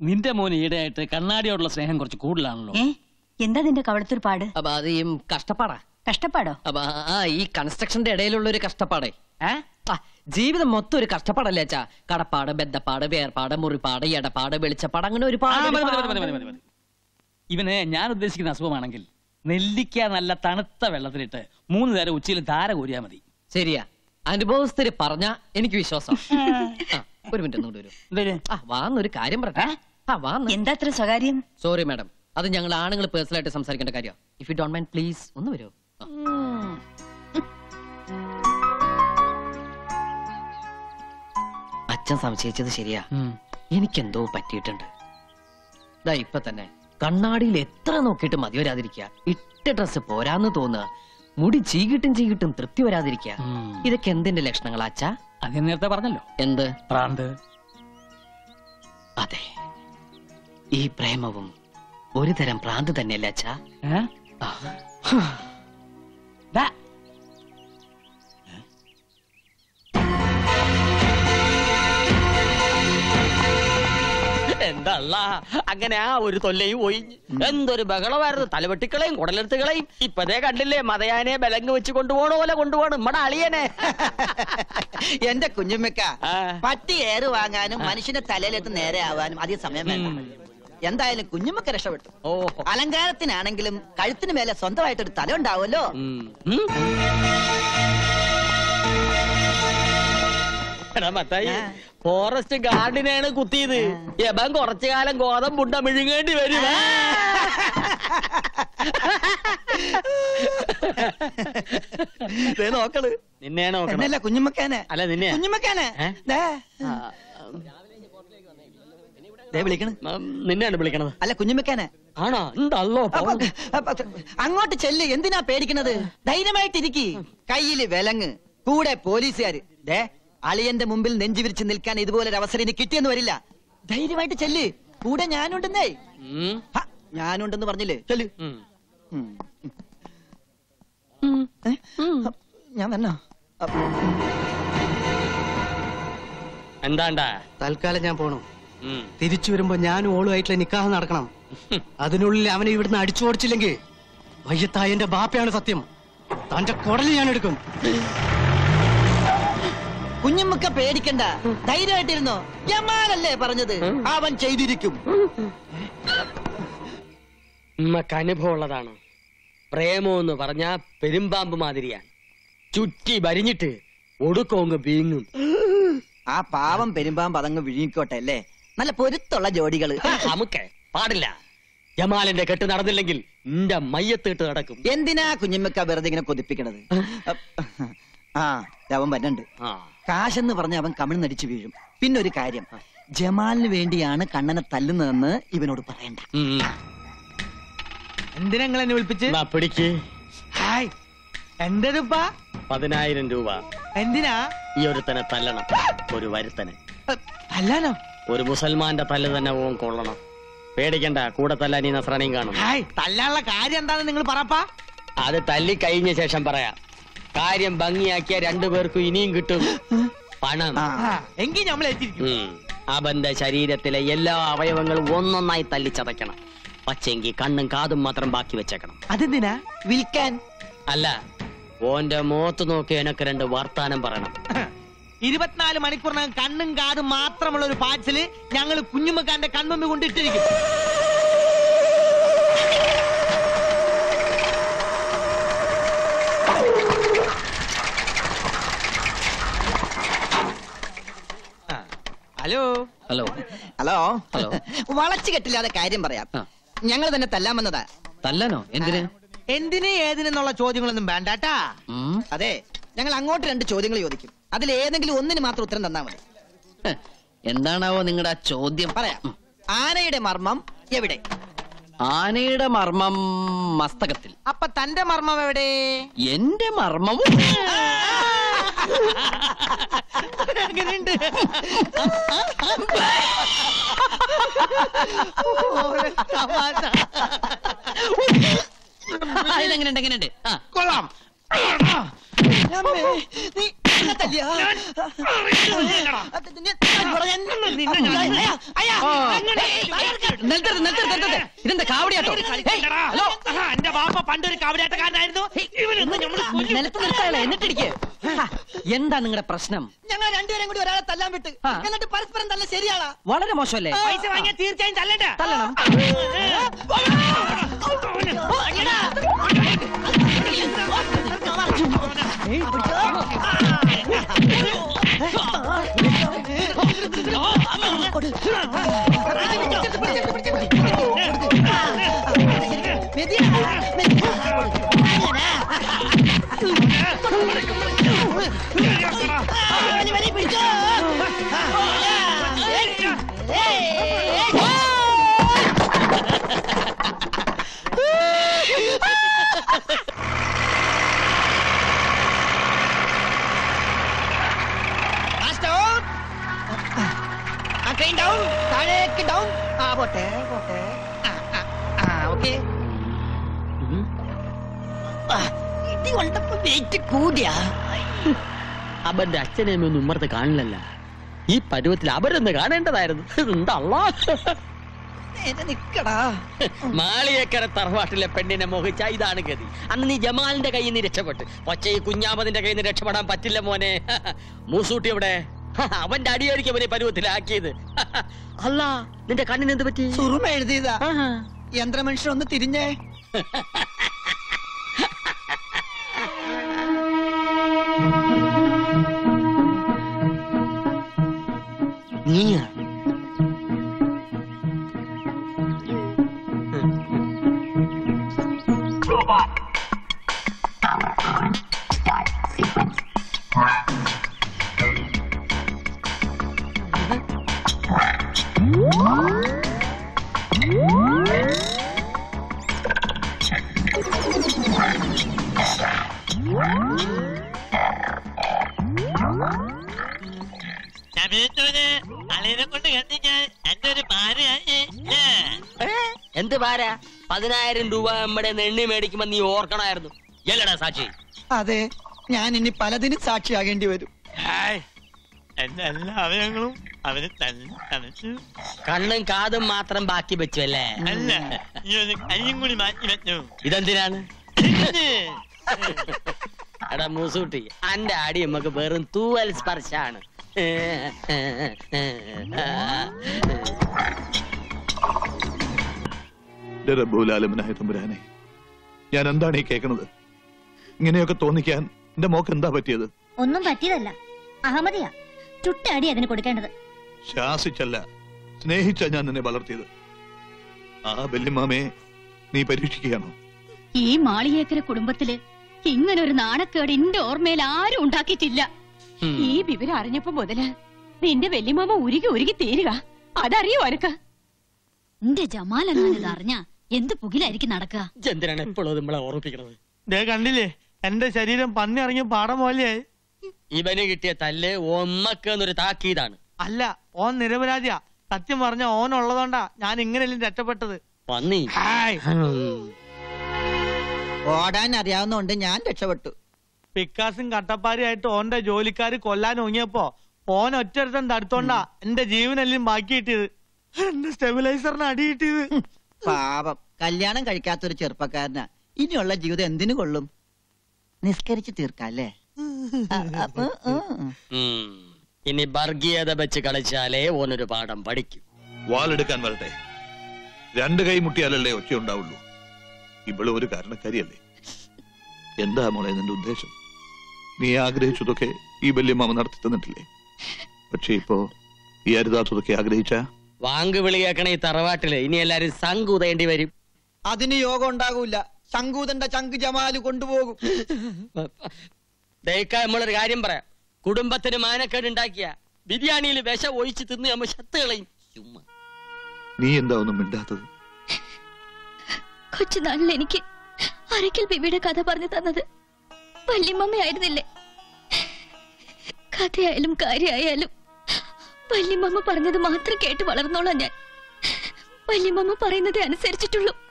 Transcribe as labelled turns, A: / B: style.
A: നിന്റെ മോന് ഈടെയായിട്ട് കണ്ണാടിയോടുള്ള സ്നേഹം കുറച്ച് കൂടുതലാണല്ലോ.
B: ഏ? എന്താ നിന്റെ കവളത്തൊരു പാട്
C: അപ്പൊ അത് ഈ കഷ്ടപ്പാടാ.
B: കഷ്ടപ്പാടോ?
C: അപ്പൊ ആ ഈ കൺസ്ട്രക്ഷന്റെ ഇടയിലുള്ള ഒരു കഷ്ടപ്പാടേ. ആ, ജീവിതം മൊത്തം ഒരു കഷ്ടപ്പാടല്ലേ അച്ഛാ? കടപ്പാട് ബന്ധപ്പാട് വേർപാട് മുറിപ്പാട് എടപ്പാട് വെളിച്ചപ്പാട് അങ്ങനെ
A: ആ,
C: ഒരുപാട്
A: മതി, മതി, മതി, മതി, മതി, മതി. ഇവന് ഞാൻ ഉദ്ദേശിക്കുന്ന അസുഖമാണെങ്കിൽ നെല്ലിക്ക നല്ല തണുത്ത വെള്ളത്തിലിട്ട് മൂന്ന് നേരം ഉച്ചയിൽ ധാര കോരിയാ മതി.
C: ശരിയാ. അനുഭവസ്ഥര് പറഞ്ഞ എനിക്ക് വിശ്വാസം. ആ, ഒരു മിനിറ്റ് ഒന്നുകൂടി വരൂ.
A: എന്തേൽ?
C: ആ വാന്നൊരു കാര്യം പറട്ടെ ആ വാന്ന്.
B: എന്താ അത്ര സ്വകാര്യം?
C: സോറി മാഡം അത് ഞങ്ങൾ ആണുങ്ങൾ പേഴ്സണൽ ആയിട്ട് സംസാരിക്കേണ്ട കാര്യം if you don't mind please ഒന്ന് വരൂ. അച്ഛൻ സംശയിച്ചത് ശരിയാ. എനിക്കെന്തോ പറ്റിയിട്ടുണ്ട്. ദാ ഇപ്പൊ തന്നെ. കണ്ണാടിയിൽ എത്ര നോക്കിയിട്ട് മതി വരാതിരിക്കുക. ഇട്ട ഡ്രസ് പോരാന്ന് തോന്നുക. മുടി ചീകിട്ടും ചീകിട്ടും തൃപ്തി വരാതിരിക്കുക. ഇതൊക്കെ എന്തിന്റെ ലക്ഷണങ്ങളാ അച്ഛാ?
A: അത് ഞാൻ നേരത്തെ പറഞ്ഞല്ലോ.
C: എന്ത്?
A: പ്രാന്ത്.
C: അതെ. ഈ പ്രേമവും ഒരു തരം പ്രാന്ത് തന്നെയല്ലേ അച്ഛാ?
A: ഏ? ദാ.
D: അങ്ങനെ ആ ഒരു തൊല്ലയും പോയി. എന്തൊരു ബഹളമായിരുന്നു. തലവെട്ടിക്കളയും കുടലെടുത്തുകളെയും ഇപ്പതേ കണ്ടില്ലേ മതയാനെ ബലങ്ക് വെച്ച് കൊണ്ടുപോണ പോലെ കൊണ്ടുപോകണം നമ്മുടെ അളിയനെ.
E: എന്റെ കുഞ്ഞുമ്മക്ക പട്ടി ഏറ് വാങ്ങാനും മനുഷ്യന്റെ തലയിലെത്ത് നേരെ ആവാനും അധികം സമയം വേണ്ട. എന്തായാലും കുഞ്ഞുമ്മക്ക് രക്ഷപ്പെട്ടു.
D: ഓ
E: അലങ്കാരത്തിനാണെങ്കിലും കഴുത്തിന് മേലെ സ്വന്തമായിട്ടൊരു തല ഉണ്ടാവുമല്ലോ.
D: എടാ മത്തായി. ഫോറസ്റ്റ് ഗാർഡിനെയാണ് കുത്തിയത്. എബൻ കുറച്ചു കാലം ഗോതമ്പുണ്ട മിഴുങ്ങേണ്ടി വരും.
E: നോക്കൾ
D: നിന്നെയാണ്
E: നോക്കണല്ല കുഞ്ഞുമ്മക്കാനെ.
D: അല്ല നിന്നെ
E: കുഞ്ഞുമ്മക്കാനെ.
D: നിന്നെയാണ് വിളിക്കണത്.
E: അല്ല കുഞ്ഞുമ്മക്കാനെ.
D: ആണോ?
E: അപ്പൊ, അങ്ങോട്ട് ചെല്ല്. എന്തിനാ പേടിക്കണത്? ധൈര്യമായിട്ടിരിക്കി. കയ്യിൽ വിലങ്ങ്. കൂടെ പോലീസുകാര്. ദേ അളിയന്റെ മുമ്പിൽ നെഞ്ചു വിരിച്ച് നിൽക്കാൻ ഇതുപോലെ ഒരു അവസരം ഇനി കിട്ടിയെന്ന് വരില്ല. ധൈര്യമായിട്ട് ചെല്ല്. കൂടെ ഞാനുണ്ടെന്നേ. ഹ, ഞാനുണ്ടെന്ന് പറഞ്ഞില്ലേ? ചെല്ല്.
D: ഉം.
E: ഞാൻ തന്നെ
D: എന്താണ്ടാ?
F: തൽക്കാലം ഞാൻ പോണു.
D: ഉം.
F: തിരിച്ചു വരുമ്പോ ഞാനും ഓളുമായിട്ടുള്ള നിക്കാഹ് നടക്കണം. അതിനുള്ളിൽ അവനെ ഇവിടുന്ന് അടിച്ചു ഓടിച്ചില്ലെങ്കിൽ വയ്യത്തായ വയ്യത്തായന്റെ ബാപ്പയാണ് സത്യം. തന്റെ കുടൽ ഞാൻ എടുക്കും
E: കുഞ്ഞുമ്മക്ക പേടിക്കണ്ട. ധൈര്യമായിട്ടിരുന്നോ? ജമാലല്ലേ പറഞ്ഞത്. അവൻ ചെയ്തിരിക്കും.
D: ഉമ്മക്ക് അനുഭവമുള്ളതാണ് പ്രേമം എന്ന് പറഞ്ഞ പെരുമ്പാമ്പ് മാതിരിയാണ്. ചുറ്റി വരിഞ്ഞിട്ട് ഒടുക്കോങ്ങ് വീങ്ങും.
E: ആ പാവം പെരുമ്പാമ്പ് അതങ്ങ് വിഴുങ്ങിക്കോട്ടെ അല്ലേ? നല്ല പൊരുത്തുള്ള ജോഡികൾ.
D: നമുക്ക് പാടില്ല. ജമാലിന്റെ കെട്ട് നടന്നില്ലെങ്കിൽ നിന്റെ മയ്യത്തിട്ട് നടക്കും.
E: എന്തിനാ കുഞ്ഞുമ്മക്ക വെറുതെ ഇങ്ങനെ കൊതിപ്പിക്കണത്? ആ രവം വരണ്ട്.
D: ആ.
E: കാശെന്ന് പറഞ്ഞ അവൻ കമിഴ്ന്നടിച്ചു വീഴും. പിന്നെ ഒരു കാര്യം ജമാലിന് വേണ്ടിയാണ് കണ്ണനെ തല്ലുന്നതെന്ന് ഇവനോട് പറയണ്ട.
G: എന്തിനാ നിങ്ങൾ എന്നെ വിളിപ്പിച്ച്?
D: ദാ പിടിക്ക്.
G: ഹായ് എന്റേതുപ്പാ
D: പതിനായിരം രൂപ.
G: എന്തിനാ?
D: ഈ ഒരുത്തനെ തല്ലണം. ഒരു വരുത്തനെ.
G: അല്ലാനോ
D: ഒരു മുസൽമാന്റെ തല്ല് തന്നെ ഓൻ കൊള്ളണം. പേടിക്കണ്ട കൂടെ തല്ലാൻ ഈ നസ്രാണിയും കാണും.
G: ഹായ് തല്ലാനുള്ള കാര്യം എന്താണെന്ന് നിങ്ങൾ പറപ്പാ
D: അത് തല്ലി കഴിഞ്ഞ ശേഷം പറയാം. കാര്യം ഭംഗിയാക്കിയ രണ്ടുപേർക്കും ഇനിയും കിട്ടും. പണം.
G: എങ്കിൽ നമ്മൾ.
D: അവന്റെ ശരീരത്തിലെ എല്ലാ അവയവങ്ങളും ഒന്നൊന്നായി തല്ലിച്ചതയ്ക്കണം പച്ചെങ്കി കണ്ണും കാതും മാത്രം ബാക്കി വെച്ചേക്കണം.
G: അതെന്തിനാ?
E: വിൽക്കാൻ?
D: അല്ല ഓന്റെ മുഖത്ത് നോക്കി എനക്ക് രണ്ട് വർത്താനം പറയണം.
G: ഇരുപത്തിനാല് മണിക്കൂറിനകം കണ്ണും കാതും മാത്രമുള്ള ഒരു പാച്ചിൽ ഞങ്ങൾ കുഞ്ഞുമക്കാന്റെ കൺമുമ്പ് കൊണ്ടിട്ടിരിക്കും ഹലോ
C: ഹലോ
E: ഹലോ
C: ഹലോ.
E: വളച്ചു കെട്ടില്ലാതെ കാര്യം പറയാം. ഞങ്ങൾ തന്നെ തല്ലാൻ വന്നതാ.
C: തല്ലാനോ? എന്തിന്?
G: എന്തിന് ഏതിനെന്നുള്ള ചോദ്യങ്ങളൊന്നും വേണ്ടാട്ടാ
E: അതെ ഞങ്ങൾ അങ്ങോട്ട് രണ്ട് ചോദ്യങ്ങൾ ചോദിക്കും. അതിൽ ഏതെങ്കിലും ഒന്നിന് മാത്രം ഉത്തരം തന്നാ മതി.
C: എന്താണാവോ നിങ്ങളുടെ ആ ചോദ്യം?
E: പറയാം. ആനയുടെ മർമ്മം എവിടെ?
C: ആനയുടെ മർമ്മം മസ്തകത്തിൽ.
G: അപ്പൊ തന്റെ മർമ്മം എവിടെ?
C: എന്റെ മർമ്മവും?
G: എങ്ങനെയുണ്ട്
C: ഇതെങ്ങനെയുണ്ട് എങ്ങനെയുണ്ട്? ആ.
G: കൊള്ളാം.
E: അമ്മേ, നീ എന്നെ തല്ലിയോ?
C: നിലത്തെടുത്ത്, നിലത്തെടുത്ത്, നിലത്തെടുത്ത്. ഇതെന്താ കാവടിയാട്ടോ ഹലോ
G: എന്റെ ബാപ്പ പണ്ടൊരു കാവടിയാട്ടക്കാരനായിരുന്നു ഇവരൊന്നും കൊല്ലും.
C: നിലത്ത് നിർത്താനല്ല എന്നിട്ടിരിക്കെ എന്താ നിങ്ങളുടെ പ്രശ്നം
E: ഞങ്ങൾ രണ്ടുപേരും കൂടി ഒരാളെ തല്ലാൻ വിട്ട് എന്നിട്ട് പരസ്പരം തല്ല ശരിയാളാ
C: വളരെ മോശമല്ലേ
G: പൈസ വാങ്ങിയ തീർച്ചയായും തല്ലണ്ട
C: തല്ലണം
E: வலி வலி பிடிச்சோ പോട്ടെ പോട്ടെ. ആ, ആ, ആ ഓക്കെ. ഇടി കൊണ്ടപ്പോ വെയിറ്റ് കൂടിയാ.
D: അവന്റെ അച്ഛനെയും ഒന്നും ഉമ്മർത്ത് കാണില്ലല്ല. ഈ പരുവത്തിൽ അവരൊന്ന് കാണേണ്ടതായിരുന്നു? എന്താ
E: നേരെ നിക്കടാ.
D: മാളിയേക്കര തറവാട്ടിലെ പെണ്ണിനെ മോഹിച്ച ഇതാണ് ഗതി. അന്ന് നീ ജമാലിന്റെ കയ്യിൽ നിന്ന് രക്ഷപ്പെട്ട്. പക്ഷേ ഈ കുഞ്ഞാമതിന്റെ കയ്യിൽ നിന്ന് രക്ഷപ്പെടാൻ പറ്റില്ല മോനെ. മൂസൂട്ടി എവിടെ? അവന്റെ അടിയായിരിക്കും അവനെ പരുവത്തിലാക്കിയത്. അല്ല നിന്റെ കണ്ണിന് എന്ത് പറ്റി?
E: സുറുമ എഴുതിയതാ. യന്ത്രമനുഷ്യൻ ഒന്ന് തിരിഞ്ഞേ.
D: നീയാ?
G: അളിയനെ കൊണ്ട് കണ്ടിക്കാൻ എന്റെ ഒരു ഭാര്യയായി.
D: എന്ത് പാര പതിനായിരം രൂപ നമ്മുടെ നെണ്ണി മേടിക്കുമ്പോ നീ ഓർക്കണായിരുന്നു എല്ലടാ സാക്ഷി.
E: അതെ ഞാൻ ഇനി പലതിനും സാക്ഷിയാകേണ്ടി വരും.
G: എന്റെ എല്ലാ അവയവങ്ങളും അവന് തന്നെ
D: കണ്ണും കാതും മാത്രം ബാക്കി വെച്ചു അല്ലേ?
G: അല്ല ഈ ഒരു കൂടി മാറ്റി വെച്ചു.
D: ഇതെന്തിനാണ്? അടാ മൂസൂട്ടി അന്റെ അടി നമുക്ക് വെറും തൂവൽ സ്പർശാണ്.
H: റബ്ബുലാലമനായ തമ്പുരാനെ ഞാൻ എന്താണ് ഈ കേൾക്കണത് ഇങ്ങനെയൊക്കെ തോന്നിക്കാൻ എന്റെ മോക്ക് എന്താ പറ്റിയത്?
I: ഒന്നും പറ്റിയതല്ല. അഹമ്മദിയാ. ചുട്ടടി അതിന് കൊടുക്കേണ്ടത്.
H: ശാസിച്ചല്ല സ്നേഹിച്ച ഞാൻ നിന്നെ വളർത്തിയത്. ആ വല്യമ്മാമയെ നീ പരീക്ഷിക്കുകയാണോ?
I: ഈ മാളിയേക്കര കുടുംബത്തിൽ ഇങ്ങനെ ഒരു നാണക്കേട് എന്റെ ഓർമ്മയിൽ ആരും ഉണ്ടാക്കിയിട്ടില്ല. ഈ വിവരം അറിഞ്ഞപ്പോ മുതൽ നിന്റെ വല്യമാമ ഉരുകി ഉരുകി തീരുക. അതറിയോ അനക്ക്?
J: നിന്റെ ജമാൽ അറിഞ്ഞ എന്ത് പുകിലായിരിക്കും നടക്കുക?
D: എന്തിനാണ് എപ്പോഴും നമ്മളെ ഓർമ്മിപ്പിക്കണത്.
G: ദേ കണ്ടില്ലേ? എന്റെ ശരീരം പന്നി ഇറങ്ങിയ പാടം പോലെയായി.
D: ഇവന് കിട്ടിയ തല്ല് ഒന്നക്ക് എന്നൊരു താക്കീതാണ്.
G: അല്ല ഓൻ നിരപരാധിയാ. സത്യം പറഞ്ഞ ഓൻ ഉള്ളതുകൊണ്ടാ ഞാൻ ഇങ്ങനെയല്ലേ രക്ഷപ്പെട്ടത്.
D: പന്നി.
G: ഹായ്.
E: ഓടാൻ അറിയാവുന്നതുകൊണ്ട് ഞാൻ രക്ഷപ്പെട്ടു.
G: പിക്കാസും കട്ടപ്പാരിയായിട്ട് ഓന്റെ ജോലിക്കാര് കൊല്ലാൻ ഒങ്ങിയപ്പോ ഓൻ ഒറ്റരത്തം തടുത്തോണ്ടാ എന്റെ ജീവനെല്ലാം ബാക്കി കിട്ടിയത്. എന്റെ സ്റ്റെബിലൈസറിന് അടി കിട്ടിയത്.
E: പാപം. കല്യാണം കഴിക്കാത്തൊരു ചെറുപ്പക്കാരനാ. ഇനിയുള്ള ജീവിതം എന്തിനു കൊള്ളും? നിസ്കരിച്ചു തീർക്കല്ലേ.
D: ഇനി വർഗീയത വെച്ച് കളിച്ചാലേ ഓനൊരു പാഠം പഠിക്കും.
H: വാലെടുക്കാൻ വരട്ടെ. രണ്ട് കൈ മുട്ടിയാലല്ലേ ഒറ്റ ഉണ്ടാവുള്ളൂ ഇവൾ ഒരു കാരണക്കാരിയല്ലേ? എന്താ മോളെ നിന്റെ ഉദ്ദേശം? നീ ആഗ്രഹിച്ചതൊക്കെ ഈ വല്യമ്മാമ നടത്തി തന്നിട്ടില്ലേ? പക്ഷെ ഇപ്പോ ഈ അരുതാത്തതൊക്കെ ആഗ്രഹിച്ച?
D: വാങ്ക് വിളിയാക്കണ ഈ തറവാട്ടിൽ ഇനി എല്ലാരും സംകുതേണ്ടി വരും.
E: അതിന് യോഗം ഉണ്ടാകൂല. ശങ്കൂതന്റെ ചങ്ക് ജമാൽ കൊണ്ടുപോകും.
D: ദയക്ക നമ്മളൊരു കാര്യം പറയാം. കുടുംബത്തിന് മാനക്കേട് ഉണ്ടാക്കിയ ബിരിയാണിയിൽ വിഷം ഒഴിച്ച് തിന്ന് നമ്മൾ ശത്ത് കളയും. ചുമ്മാ.
H: നീ എന്താ ഒന്നും മിണ്ടാത്തത്?
I: കൊച്ചുനാളിൽ എനിക്ക് അരക്കൽ ബിബിയുടെ കഥ പറഞ്ഞു തന്നത്. വല്യമ്മയായിരുന്നില്ലേ കഥയായാലും കാര്യമായാലും വല്യമ്മ പറഞ്ഞത് മാത്രം കേട്ട് വളർന്നോളാം ഞാൻ. വല്യമ്മ പറയുന്നതേ അനുസരിച്ചിട്ടുള്ളൂ.